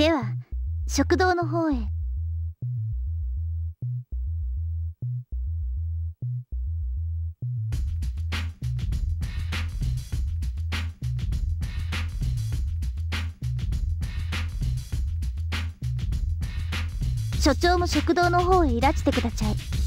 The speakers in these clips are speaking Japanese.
では食堂の方へ。所長も食堂の方へいらしてください。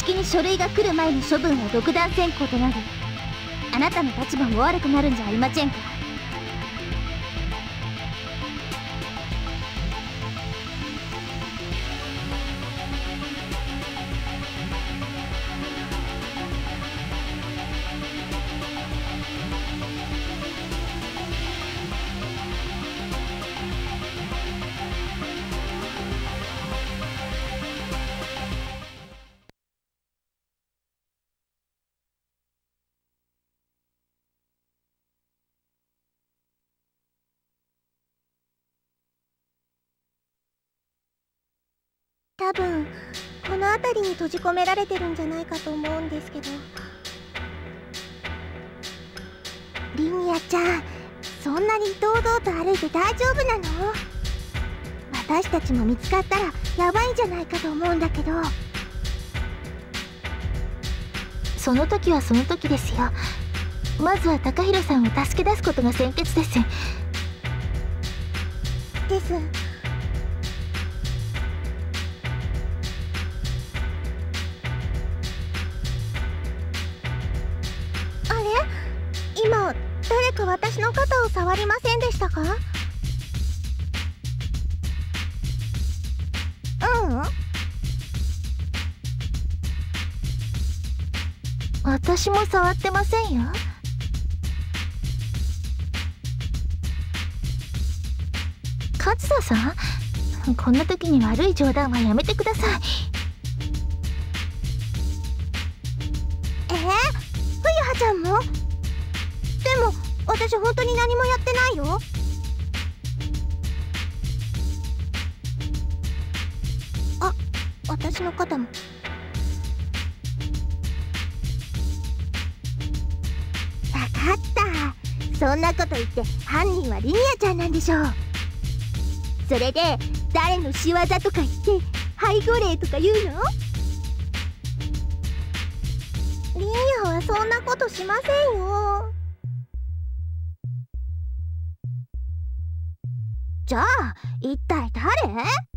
式に書類が来る前の処分は独断専行となるあなたの立場も悪くなるんじゃありませんか？多分この辺りに閉じ込められてるんじゃないかと思うんですけど。リニアちゃんそんなに堂々と歩いて大丈夫なの？私たちも見つかったらやばいんじゃないかと思うんだけど。その時はその時ですよ。まずは高弘さんを助け出すことが先決です。です。私の肩を触りませんでしたか？うん。私も触ってませんよ。勝田さん？こんな時に悪い冗談はやめてください。私の肩も。分かった。そんなこと言って犯人はリニアちゃんなんでしょう。それで誰の仕業とか言って背後霊とか言うの？リニアはそんなことしませんよ。じゃあ一体誰？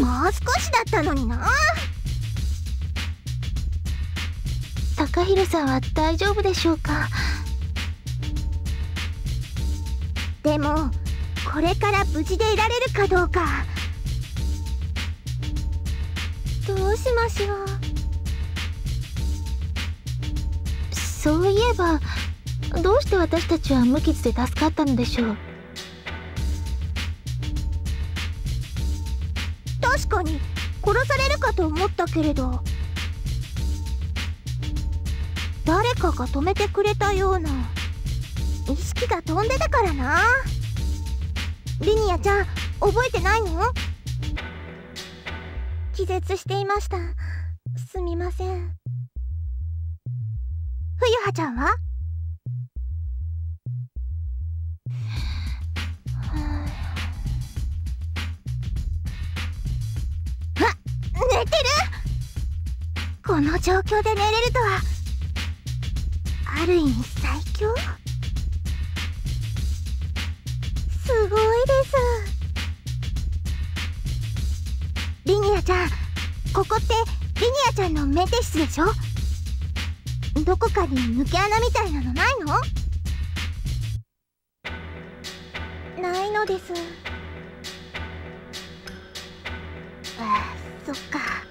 もう少しだったのにな。高弘さんは大丈夫でしょうか？でもこれから無事でいられるかどうか。どうしましょう？そういえばどうして私たちは無傷で助かったのでしょう？殺されるかと思ったけれど。誰かが止めてくれたような。意識が飛んでたからな。リニアちゃん覚えてないの？気絶していました。すみません。冬葉ちゃんは？状況で寝れるとは。ある意味最強。すごいです。リニアちゃんここってリニアちゃんのメンテ室でしょ？どこかに抜け穴みたいなのないの？ないのです。あそっか。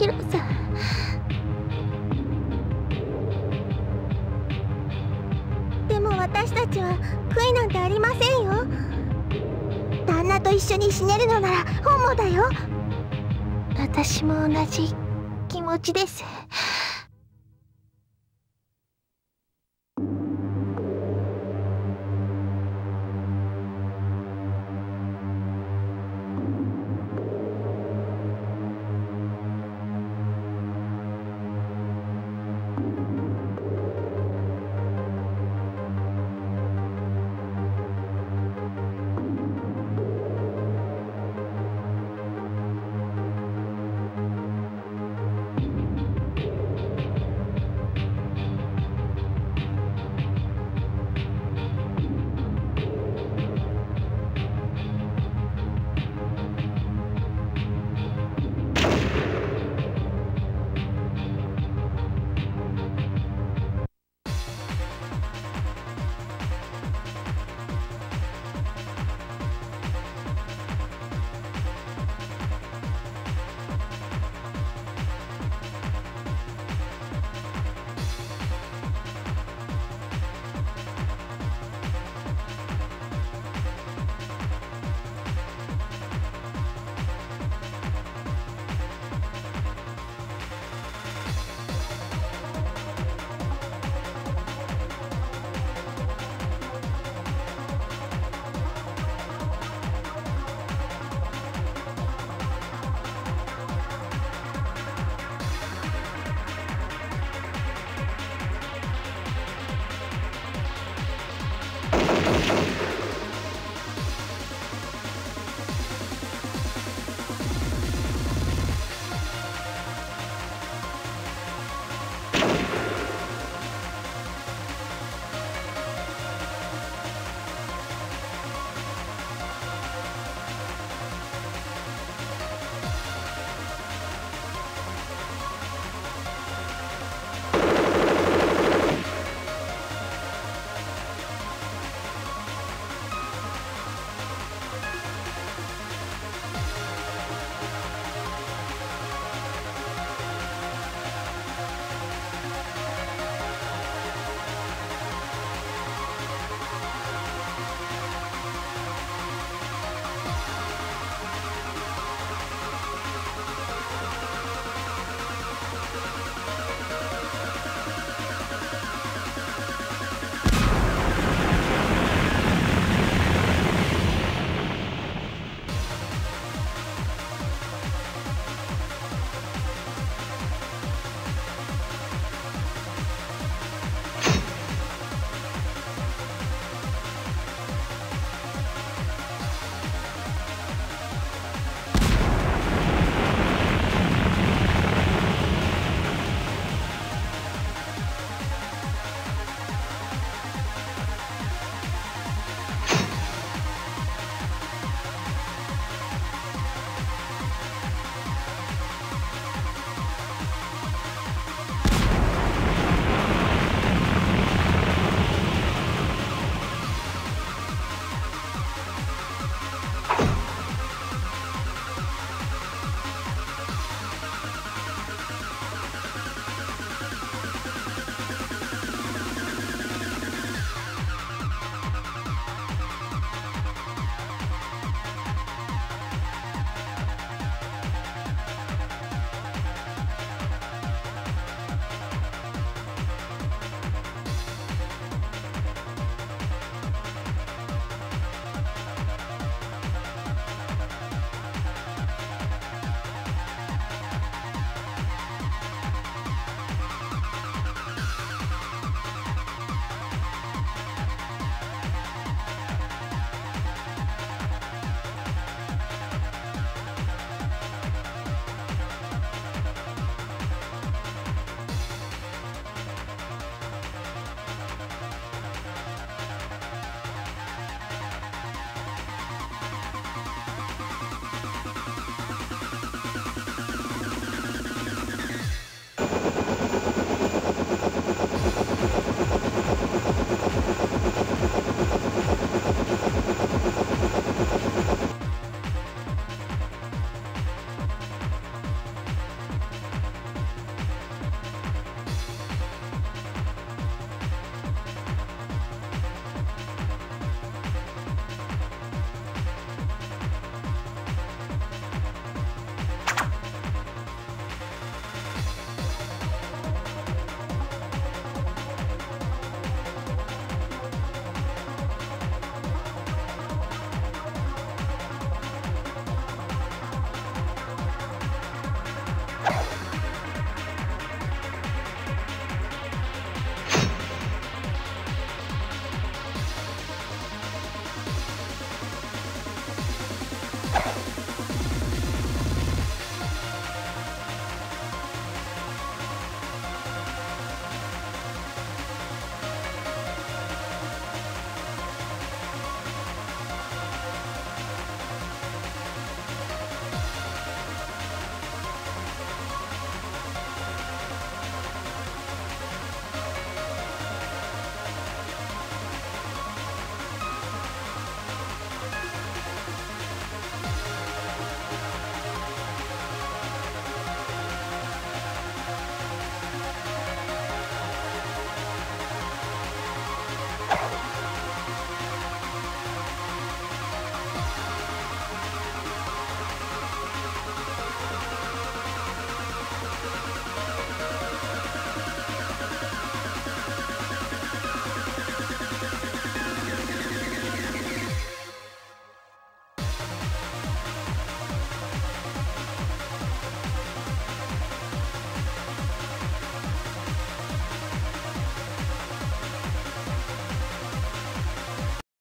高弘さ。でも私たちは悔いなんてありませんよ。旦那と一緒に死ねるのなら本望だよ。私も同じ気持ちです。